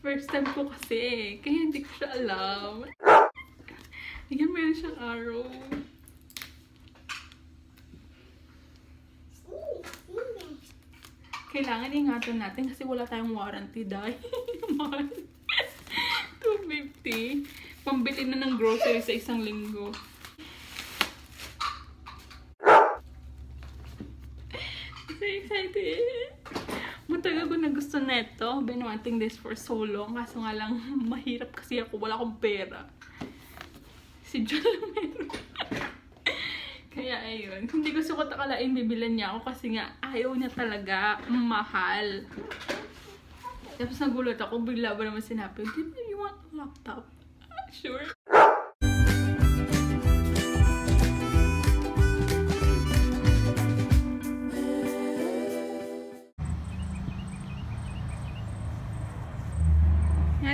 First time ko kasi. Kaya hindi ko siya alam. Ayan, meron siyang arrow. Kailangan ingatan natin kasi wala tayong warranty dahil mahal. 250. Pambili na ng grocery sa isang linggo. So excited! Matagal ko na gusto neto. Been wanting this for so long. Kaso nga lang, mahirap kasi ako. Wala akong pera. Si John lang meron. Kaya ayun. Hindi ko sukat akalain bibilan niya ako kasi nga ayaw niya talaga. Mahal. Tapos nagulat ako. Bigla ba naman sinabi, ba you want a laptop? Sure.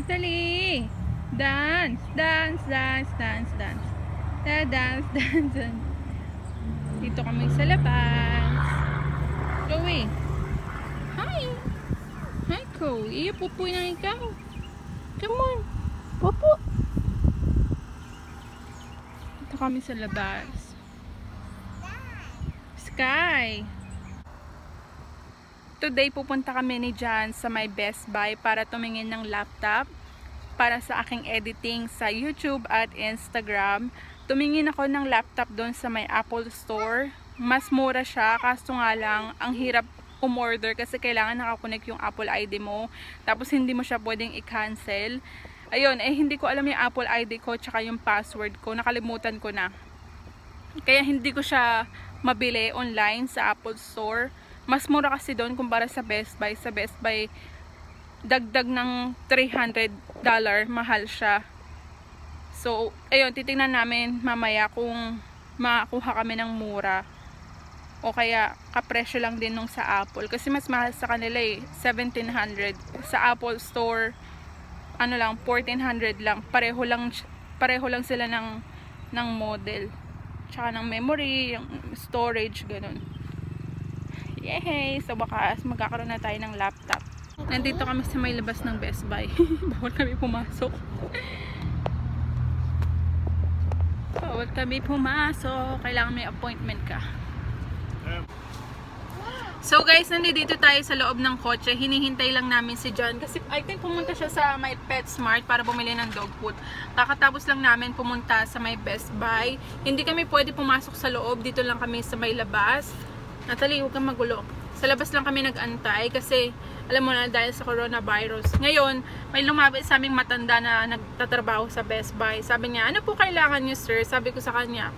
Natalie! Dance! Dance! Dance! Dance! Dance! Da, dance! Dance! Dance! Dito kami sa labas. Chloe! Hi! Hi, Chloe! Pupoy na ikaw. Come on! Pupo! Dito kami sa labas. Sky! Today, pupunta kami ni Jan sa my Best Buy para tumingin ng laptop para sa aking editing sa YouTube at Instagram. Tumingin ako ng laptop doon sa may Apple Store. Mas mura siya, kaso nga lang, ang hirap umorder kasi kailangan nakakonect yung Apple ID mo. Tapos hindi mo siya pwedeng i-cancel. Ayun, eh hindi ko alam yung Apple ID ko tsaka yung password ko. Nakalimutan ko na. Kaya hindi ko siya mabili online sa Apple Store. Mas mura kasi doon kumpara sa Best Buy. Sa Best Buy, dagdag ng $300 mahal siya. So, ayun, titingnan namin mamaya kung makakuha kami ng mura. O kaya, kapresyo lang din nung sa Apple. Kasi mas mahal sa kanila eh, 1700 Sa Apple Store, ano lang, 1400 lang. Pareho lang, pareho lang sila ng, ng model. Tsaka ng memory, yung storage, ganun. Yay! Sa wakas, magkakaroon na tayo ng laptop. Nandito kami sa may labas ng Best Buy. Bawal kami pumasok. Bawal kami pumasok. Kailangan may appointment ka. So guys, nandito tayo sa loob ng kotse. Hinihintay lang namin si John kasi I think pumunta siya sa my PetSmart para bumili ng dog food. Kakatapos lang namin pumunta sa my Best Buy. Hindi kami pwede pumasok sa loob. Dito lang kami sa may labas. Natalie, huwag kang magulo. Sa labas lang kami nag-antay kasi alam mo na dahil sa coronavirus. Ngayon, may lumapit sa aming matanda na nagtatrabaho sa Best Buy. Sabi niya, ano po kailangan niyo sir? Sabi ko sa kanya,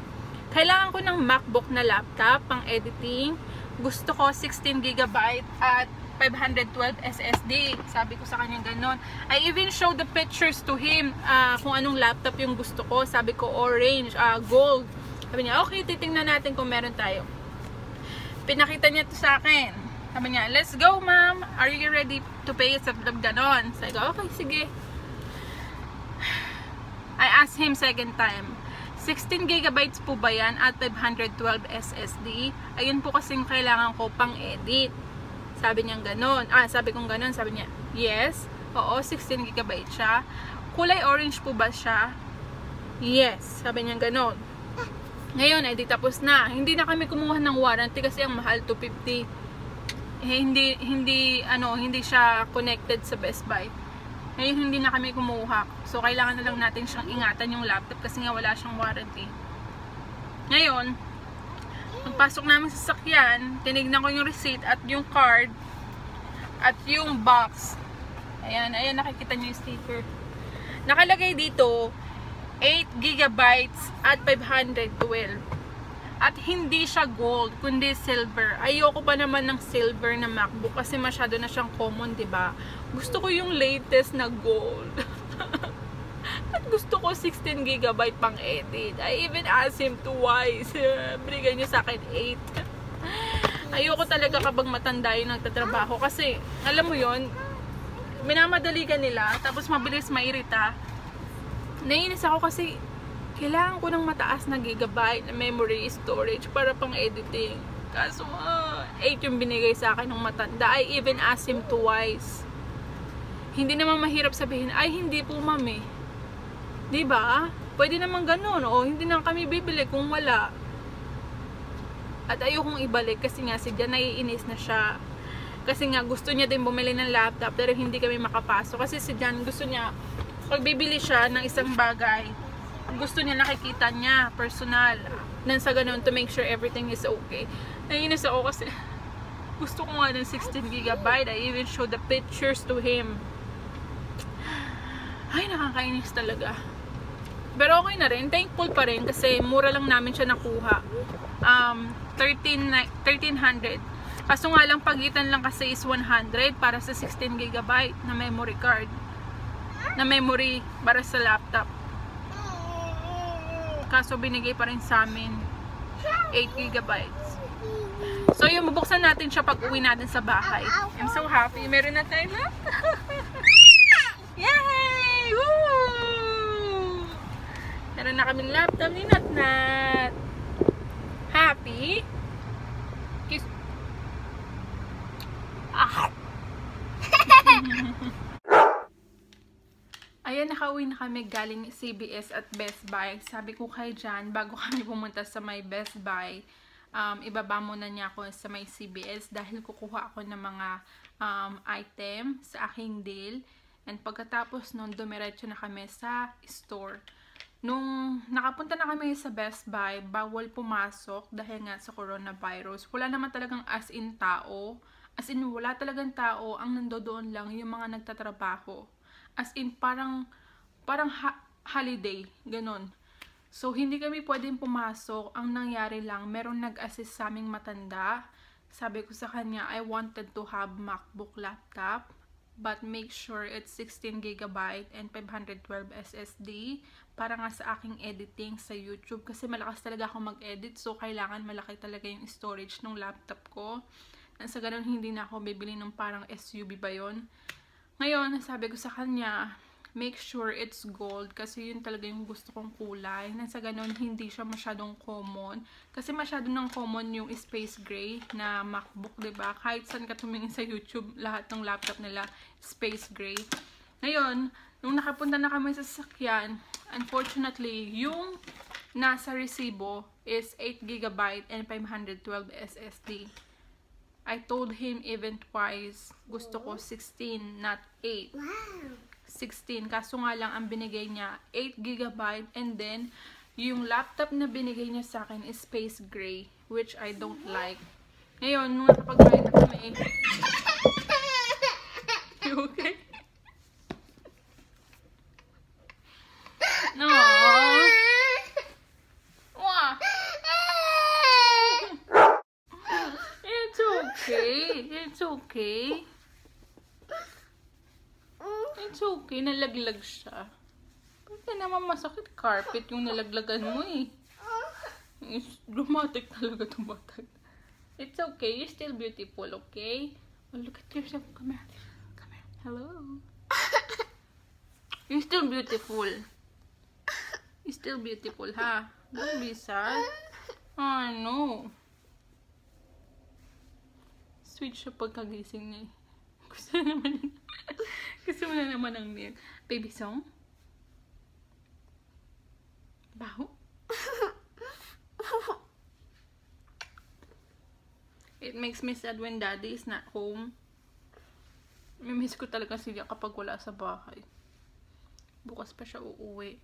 kailangan ko ng MacBook na laptop pang editing. Gusto ko 16GB at 512 SSD. Sabi ko sa kanya ganon. I even showed the pictures to him uh, kung anong laptop yung gusto ko. Sabi ko orange, uh, gold. Sabi niya, okay, titingnan natin kung meron tayo. Pinakita niya to sa akin. Sabi niya, let's go ma'am. Are you ready to pay? Sabi ko, ganon. Sabi ko, okay, sige. I asked him second time. 16 gigabytes po ba yan at 512 SSD? Ayun po kasing kailangan ko pang edit. Sabi niya ganon. Ah, sabi kong ganon. Sabi niya, yes. Oo, 16 gigabytes siya. Kulay orange po ba siya? Yes. Sabi niya ganon. Ngayon, ay di tapos na. Hindi na kami kumuha ng warranty kasi ang mahal 250. Eh, hindi hindi ano, hindi siya connected sa Best Buy. Ngayon hindi na kami kumuha. So kailangan na lang natin siyang ingatan yung laptop kasi nga wala siyang warranty. Ngayon, pagpasok namin sa sakyan, tinignan ko yung receipt at yung card at yung box. Ayan, ayan nakikita niyo yung sticker. Nakalagay dito 8 gigabytes at 512. At hindi siya gold, kundi silver. Ayoko pa naman ng silver na MacBook kasi masyado na siyang common, ba? Gusto ko yung latest na gold. At gusto ko 16 gigabyte pang edit. I even asked him twice. Binigay niya sa akin 8. Ayoko talaga kapag matanda yung nagtatrabaho kasi alam mo yon minamadali ka nila tapos mabilis mairita. Nainis ako kasi kailangan ko ng mataas na gigabyte na memory storage para pang editing. Kaso, uh, 8 yung binigay sa akin ng matanda. I even asked him twice. hindi naman mahirap sabihin, ay hindi po mami. Eh. 'Di ba? Pwede naman ganun, o hindi na kami bibili kung wala. At ayokong ibalik kasi nga si Jan naiinis na siya. Kasi nga gusto niya din bumili ng laptop pero hindi kami makapasok. Kasi si Jan gusto niya, pag bibili siya ng isang bagay, gusto niya nakikita niya, personal. Nang sa ganun to make sure everything is okay. Naiinis ako kasi gusto ko nga ng 16 gigabyte. I even showed the pictures to him. Ay, nakakainis talaga. Pero okay na rin. Thankful pa rin kasi mura lang namin siya nakuha. Um, 13, 1300. Kaso nga lang pagitan lang kasi is 100 para sa 16 GB na memory card. Na memory para sa laptop. Kaso binigay pa rin sa amin 8 GB. So yung bubuksan natin siya pag uwi natin sa bahay. I'm so happy. Meron na tayo na. Yay! Woo! Meron na kaming laptop ni Natnat. Happy? Kiss. Ah. Nakauwi na kami galing CBS at Best Buy. Sabi ko kay Jan, bago kami pumunta sa may Best Buy, um, ibaba muna niya ako sa may CBS dahil kukuha ako ng mga um, item sa aking deal. And pagkatapos nun, dumiretso na kami sa store. Nung nakapunta na kami sa Best Buy, bawal pumasok dahil nga sa coronavirus. Wala naman talagang as in tao. As in, wala talagang tao. Ang nandoon lang yung mga nagtatrabaho. As in, parang, parang ha holiday. Ganon. So, hindi kami pwedeng pumasok. Ang nangyari lang, meron nag-assist sa aming matanda. Sabi ko sa kanya, I wanted to have MacBook laptop but make sure it's 16 GB and 512 SSD para nga sa aking editing sa YouTube kasi malakas talaga ako mag-edit so kailangan malaki talaga yung storage ng laptop ko nang sa ganun hindi na ako bibili ng parang SUV ba yon ngayon sabi ko sa kanya make sure it's gold kasi yun talaga yung gusto kong kulay. Nang ganun, hindi siya masyadong common. Kasi masyado ng common yung space gray na MacBook, ba diba? Kahit saan ka tumingin sa YouTube, lahat ng laptop nila space gray. Ngayon, nung nakapunta na kami sa sasakyan, unfortunately, yung nasa resibo is 8GB and 512 SSD. I told him even twice, gusto ko 16, not 8. Wow! 16. Kaso nga lang, ang binigay niya, 8GB. And then, yung laptop na binigay niya sa akin is space gray, which I don't like. Ngayon, nung nakapag-ride na kami, you okay? No. Wah. It's okay. It's okay. It's okay, nalaglag siya. Bakit naman masakit carpet yung nalaglagan mo eh. It's dramatic talaga tumatag. It's okay, you're still beautiful, okay? Oh, look at yourself. Come here. Come here. Hello. You're still beautiful. You're still beautiful, ha? Don't be sad. Oh, no. Sweet siya pagkagising niya. Gusto naman Gusto mo na naman ang milk. Baby song? Baho? It makes me sad when daddy is not home. Mimiss ko talaga siya kapag wala sa bahay. Bukas pa siya uuwi.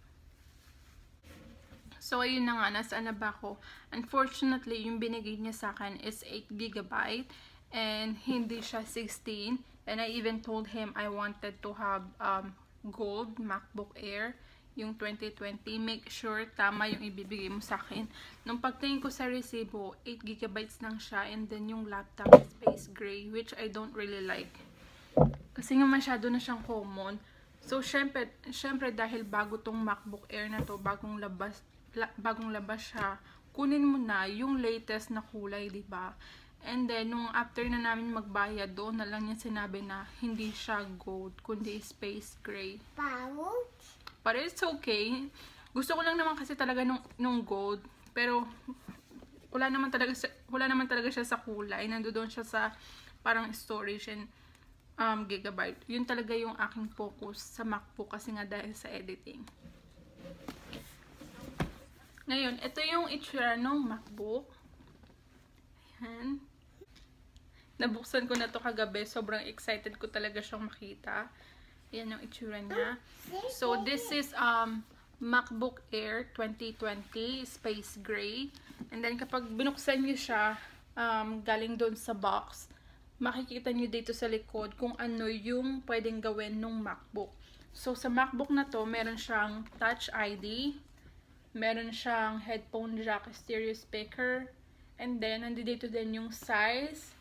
So, ayun na nga, nasaan na ba ako? Unfortunately, yung binigay niya sa akin is 8GB and hindi siya 16 And I even told him I wanted to have um, gold MacBook Air yung 2020. Make sure tama yung ibibigay mo sa akin. Nung pagtingin ko sa resibo, 8GB lang siya and then yung laptop is space gray which I don't really like. Kasi nga masyado na siyang common. So, syempre, syempre dahil bago tong MacBook Air na to, bagong labas, la, bagong labas siya, kunin mo na yung latest na kulay, 'di ba? And then, nung after na namin magbayad, doon na lang niya sinabi na hindi siya gold, kundi space gray. Pouch? But it's okay. Gusto ko lang naman kasi talaga nung, nung gold. Pero, wala naman talaga siya, wala naman talaga siya sa kulay. Nandoon siya sa parang storage and um, gigabyte. Yun talaga yung aking focus sa MacBook kasi nga dahil sa editing. Ngayon, ito yung itsura ng MacBook. Ayan. Nabuksan ko na to kagabi. Sobrang excited ko talaga siyang makita. Ayan yung itsura niya. So, this is um, MacBook Air 2020 Space Gray. And then, kapag binuksan niyo siya, um, galing doon sa box, makikita niyo dito sa likod kung ano yung pwedeng gawin ng MacBook. So, sa MacBook na to, meron siyang Touch ID, Meron siyang headphone jack stereo speaker. And then, nandito din yung size.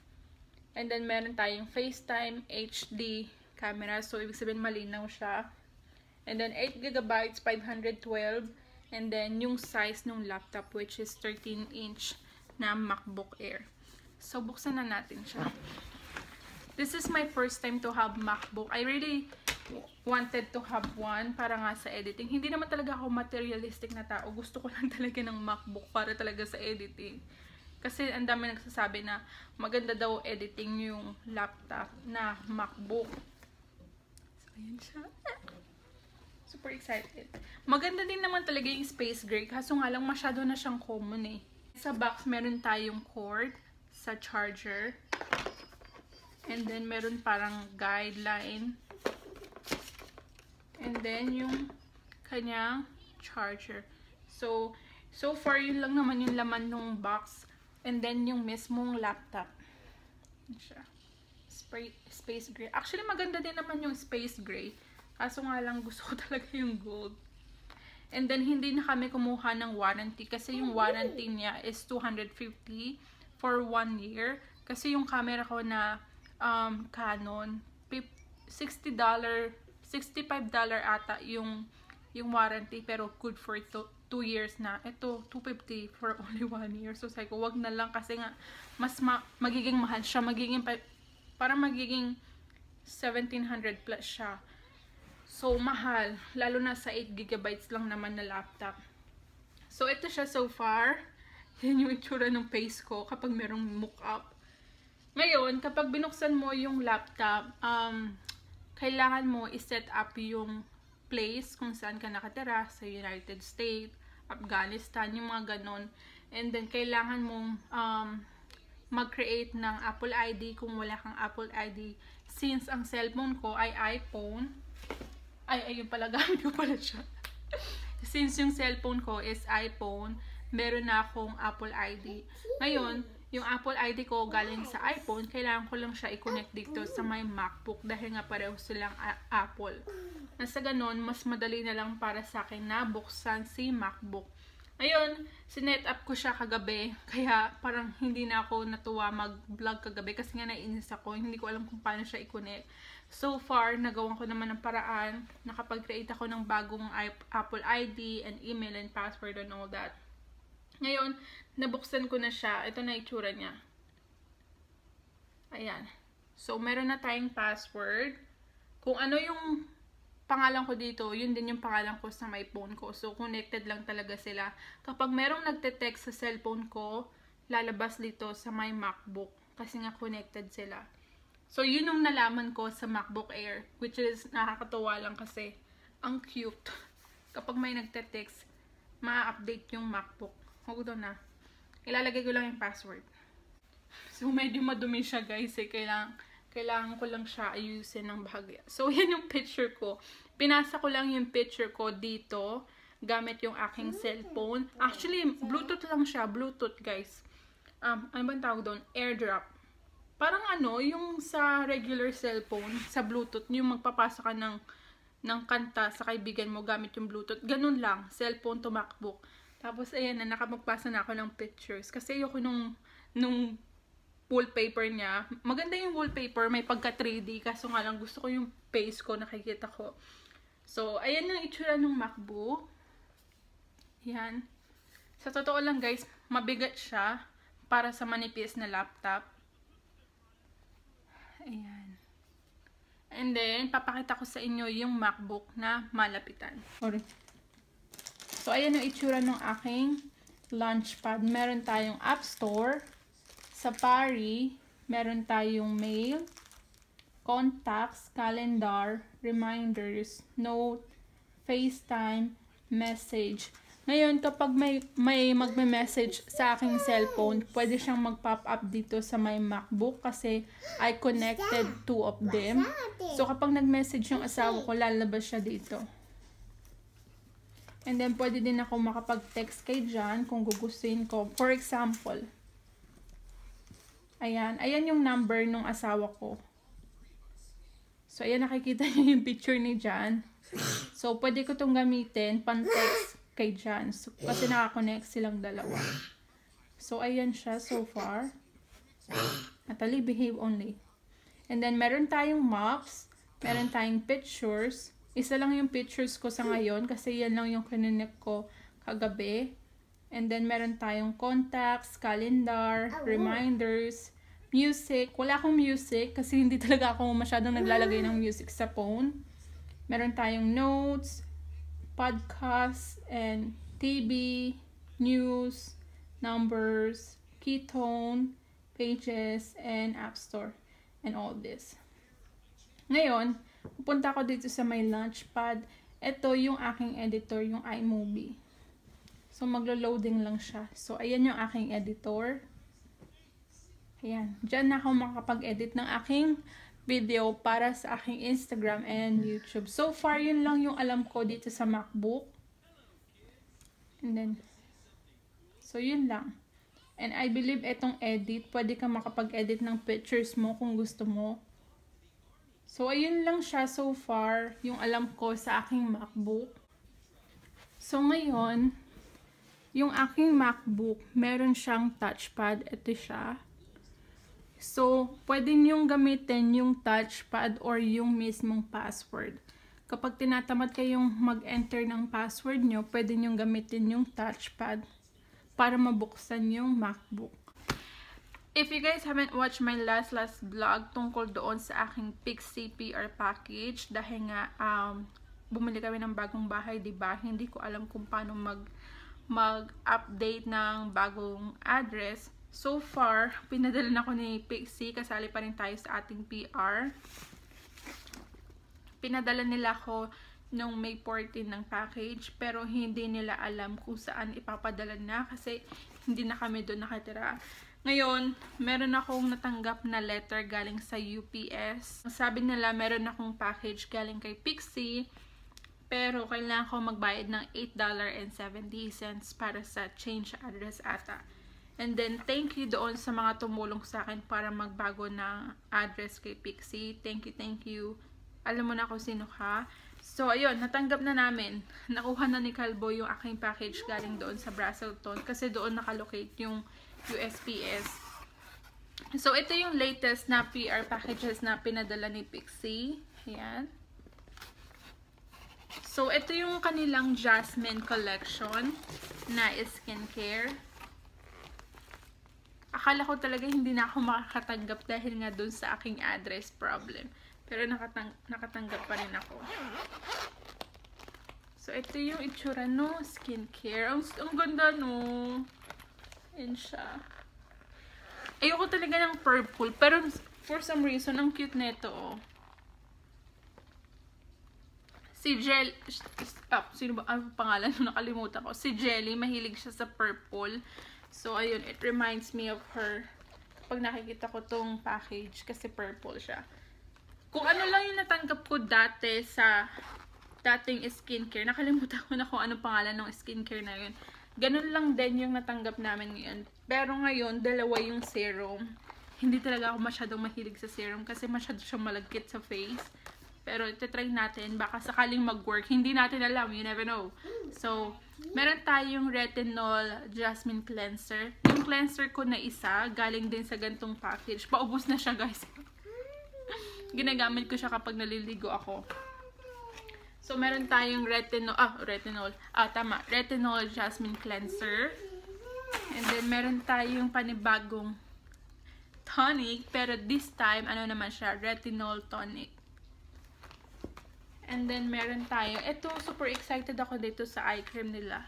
And then, meron tayong FaceTime HD camera. So, ibig sabihin malinaw siya. And then, 8GB, 512. And then, yung size ng laptop, which is 13-inch na MacBook Air. So, buksan na natin siya. This is my first time to have MacBook. I really wanted to have one para nga sa editing. Hindi naman talaga ako materialistic na tao. Gusto ko lang talaga ng MacBook para talaga sa editing. Kasi ang dami nagsasabi na maganda daw editing yung laptop na MacBook. So, ayan siya. Super excited. Maganda din naman talaga yung space gray. Kaso nga lang masyado na siyang common eh. Sa box, meron tayong cord sa charger. And then, meron parang guideline And then, yung kanyang charger. So, so far, yun lang naman yung laman ng box. And then, yung mismong laptop. Siya. Spray, space gray. Actually, maganda din naman yung space gray. Kaso nga lang, gusto ko talaga yung gold. And then, hindi na kami kumuha ng warranty. Kasi yung warranty niya is 250 for one year. Kasi yung camera ko na um, Canon, $60 $65 ata yung yung warranty pero good for 2 years na. Ito, 250 for only 1 year. So, sabi ko, wag na lang kasi nga, mas ma magiging mahal siya. Magiging, para magiging 1700 plus siya. So, mahal. Lalo na sa 8 gigabytes lang naman na laptop. So, ito siya so far. Yan yung itsura ng face ko kapag merong mock-up. Ngayon, kapag binuksan mo yung laptop, um, kailangan mo i-set up yung place kung saan ka nakatira sa United States, Afghanistan, yung mga ganon. And then, kailangan mong um, mag-create ng Apple ID kung wala kang Apple ID. Since ang cellphone ko ay iPhone, ay, ayun pala, gamit ko pala siya. Since yung cellphone ko is iPhone, meron na akong Apple ID. Ngayon, yung Apple ID ko galing sa iPhone, kailangan ko lang siya i-connect dito sa my MacBook dahil nga pareho silang Apple. Nasa ganon, mas madali na lang para sa akin na buksan si MacBook. Ayun, sinet up ko siya kagabi, kaya parang hindi na ako natuwa mag-vlog kagabi kasi nga naiinis ako, hindi ko alam kung paano siya i-connect. So far, nagawan ko naman ng paraan, nakapag-create ako ng bagong Apple ID and email and password and all that. Ngayon, nabuksan ko na siya. Ito na itsura niya. Ayan. So, meron na tayong password. Kung ano yung pangalan ko dito, yun din yung pangalan ko sa my phone ko. So, connected lang talaga sila. Kapag merong nagte-text sa cellphone ko, lalabas dito sa my MacBook. Kasi nga connected sila. So, yun yung nalaman ko sa MacBook Air. Which is, nakakatuwa lang kasi, ang cute. Kapag may nagte-text, ma-update yung MacBook. Hold on na. Ilalagay ko lang yung password. So, medyo madumi siya guys. Eh. Kailangan, kailangan ko lang siya ayusin ng bahagya. So, yan yung picture ko. Pinasa ko lang yung picture ko dito gamit yung aking cellphone. Actually, Bluetooth lang siya. Bluetooth, guys. Um, ano bang tawag doon? AirDrop. Parang ano, yung sa regular cellphone, sa Bluetooth, yung magpapasa ka ng, ng kanta sa kaibigan mo gamit yung Bluetooth. Ganun lang. Cellphone to MacBook. Tapos, ayan na, nakapagpasa na ako ng pictures. Kasi ayoko nung, nung wallpaper niya. Maganda yung wallpaper, may pagka 3D. Kaso nga lang, gusto ko yung face ko, nakikita ko. So, ayan yung itsura ng MacBook. Yan. Sa totoo lang guys, mabigat siya para sa manipis na laptop. Ayan. And then, papakita ko sa inyo yung MacBook na malapitan. Sorry. So, ayan yung itsura ng aking launchpad. Meron tayong App Store. Safari. Meron tayong Mail. contacts, calendar, reminders, note, FaceTime, message. Ngayon, kapag may, may magme-message sa aking cellphone, pwede siyang mag-pop up dito sa my MacBook kasi I connected two of them. So, kapag nag-message yung asawa ko, lalabas siya dito. And then, pwede din ako makapag-text kay John kung gugustuhin ko. For example, ayan, ayan yung number ng asawa ko. So, ayan, nakikita niyo yung picture ni John. So, pwede ko itong gamitin pan-text kay John. So, kasi nakakonect silang dalawa. So, ayan siya so far. Natalie, behave only. And then, meron tayong maps. Meron tayong pictures. Isa lang yung pictures ko sa ngayon kasi yan lang yung kaninik ko kagabi. And then, meron tayong contacts, calendar, reminders, music. Wala akong music kasi hindi talaga ako masyadong naglalagay ng music sa phone. Meron tayong notes, podcasts, and TV, news, numbers, ketone, pages, and app store, and all this. Ngayon, pupunta ako dito sa my launchpad. Ito yung aking editor, yung iMovie. So, maglo-loading lang siya. So, ayan yung aking editor. Ayan. Diyan na ako makapag-edit ng aking video para sa aking Instagram and YouTube. So far, yun lang yung alam ko dito sa MacBook. And then, so yun lang. And I believe itong edit, pwede ka makapag-edit ng pictures mo kung gusto mo. So, ayun lang siya so far, yung alam ko sa aking MacBook. So, ngayon, yung aking MacBook, meron siyang touchpad. Ito siya. So, pwede niyong gamitin yung touchpad or yung mismong password. Kapag tinatamad kayong mag-enter ng password nyo, pwede niyong gamitin yung touchpad para mabuksan yung MacBook. If you guys haven't watched my last last vlog tungkol doon sa aking Pixie PR package, dahil nga um, bumili kami ng bagong bahay, di ba? Hindi ko alam kung paano mag mag-update ng bagong address. So far, pinadala na ko ni Pixie, kasali pa rin tayo sa ating PR. Pinadala nila ko nung May 14 ng package, pero hindi nila alam kung saan ipapadala na kasi hindi na kami doon nakatira. Ngayon, meron akong natanggap na letter galing sa UPS. Sabi nila, meron akong package galing kay Pixie. Pero, kailangan ko magbayad ng $8.70 para sa change address ata. And then, thank you doon sa mga tumulong sa akin para magbago ng address kay Pixie. Thank you, thank you. Alam mo na kung sino ka. So, ayun, natanggap na namin. Nakuha na ni Calbo yung aking package galing doon sa Braselton kasi doon nakalocate yung USPS. So, ito yung latest na PR packages na pinadala ni Pixie. Ayan. So, ito yung kanilang Jasmine collection na skincare. Akala ko talaga hindi na ako makakatanggap dahil nga dun sa aking address problem. Pero nakatang nakatanggap pa rin ako. So, ito yung itsura no, skincare. Ang, ang ganda no. Yan siya. Ayoko talaga ng purple. Pero for some reason, ang cute nito, oh. Si Jelly, oh, sino ba, ang pangalan nung nakalimutan ko? Si Jelly, mahilig siya sa purple. So, ayun, it reminds me of her. Pag nakikita ko tong package, kasi purple siya. Kung ano lang yung natanggap ko dati sa dating skincare, nakalimutan ko na kung anong pangalan ng skincare na yun. Ganun lang din yung natanggap namin ngayon. Pero ngayon, dalawa yung serum. Hindi talaga ako masyadong mahilig sa serum kasi masyado siyang malagkit sa face. Pero ito-try natin. Baka sakaling mag-work. Hindi natin alam. You never know. So, meron tayong retinol jasmine cleanser. Yung cleanser ko na isa, galing din sa gantong package. Paubos na siya, guys. Ginagamit ko siya kapag naliligo ako. So, meron tayong retinol, ah, retinol, ah, tama, retinol jasmine cleanser. And then, meron tayong panibagong tonic, pero this time, ano naman siya, retinol tonic. And then, meron tayo, ito, super excited ako dito sa eye cream nila.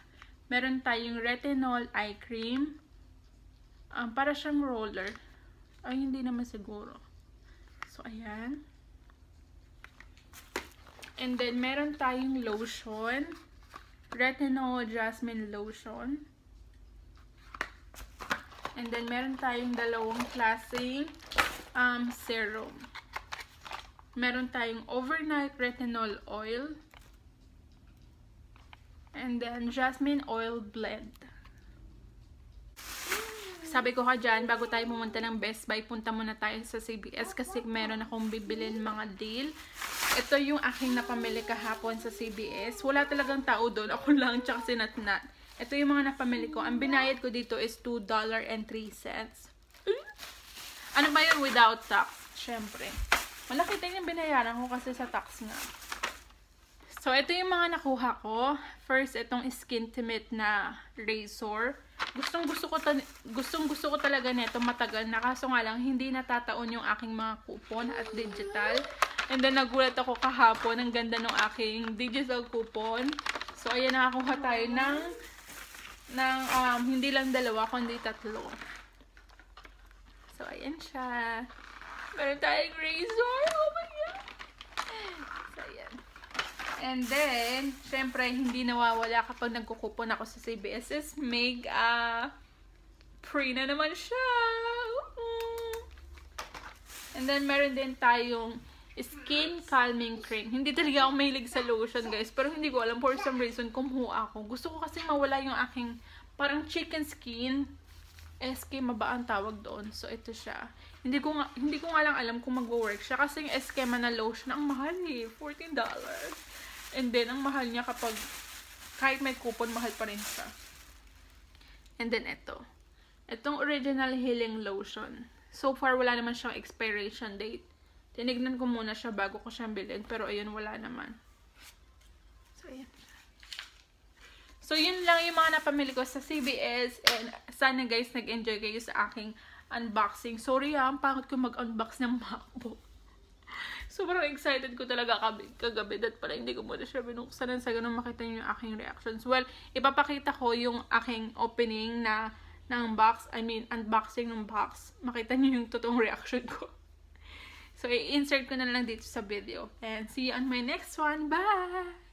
Meron tayong retinol eye cream. Um, para siyang roller. Ay, hindi naman siguro. So, ayan. And then, meron tayong lotion. Retinol Jasmine Lotion. And then, meron tayong dalawang klaseng um, serum. Meron tayong overnight retinol oil. And then, jasmine oil blend. Sabi ko ka dyan, bago tayo pumunta ng Best Buy, punta muna tayo sa CBS kasi meron akong bibilin mga deal. Ito yung aking napamili kahapon sa CBS. Wala talagang tao doon. Ako lang, tsaka si Natnat. Ito yung mga napamili ko. Ang binayad ko dito is $2.03. Ano ba yun without tax? Siyempre. Malaki din yung binayaran ko kasi sa tax nga. So, ito yung mga nakuha ko. First, itong Skintimate na razor. Gustong gusto ko, gustong gusto ko talaga nito matagal na. Kaso nga lang, hindi natataon yung aking mga coupon at digital. And then, nagulat ako kahapon. Ang ganda ng aking digital coupon. So, ayan, nakakuha tayo ng, ng um, hindi lang dalawa, kundi tatlo. So, ayan siya. Meron tayong razor. Oh my. And then, syempre, hindi nawawala kapag nagkukupon ako sa CBS is Meg. Uh, free na naman siya. And then, meron din tayong skin calming cream. Hindi talaga ako mahilig sa lotion, guys. Pero hindi ko alam, for some reason, kumuha ako. Gusto ko kasi mawala yung aking parang chicken skin. SK maba ang tawag doon. So, ito siya. Hindi ko nga, hindi ko nga lang alam kung mag-work siya. Kasi yung SK na lotion, ang mahal eh. $14. And then, ang mahal niya kapag kahit may coupon, mahal pa rin siya. And then, ito. Itong original healing lotion. So far, wala naman siyang expiration date. Tinignan ko muna siya bago ko siyang bilhin. Pero ayun, wala naman. So, ayan. So, yun lang yung mga napamili ko sa CBS. And sana guys, nag-enjoy kayo sa aking unboxing. Sorry ha, ang pangit ko mag-unbox ng MacBook. Sobrang excited ko talaga kagabi. That pala, hindi ko muna siya binuksan. And sa ganun makita niyo yung aking reactions. Well, ipapakita ko yung aking opening na ng box. I mean, unboxing ng box. Makita niyo yung totoong reaction ko. So, i-insert ko na lang dito sa video. And see you on my next one. Bye!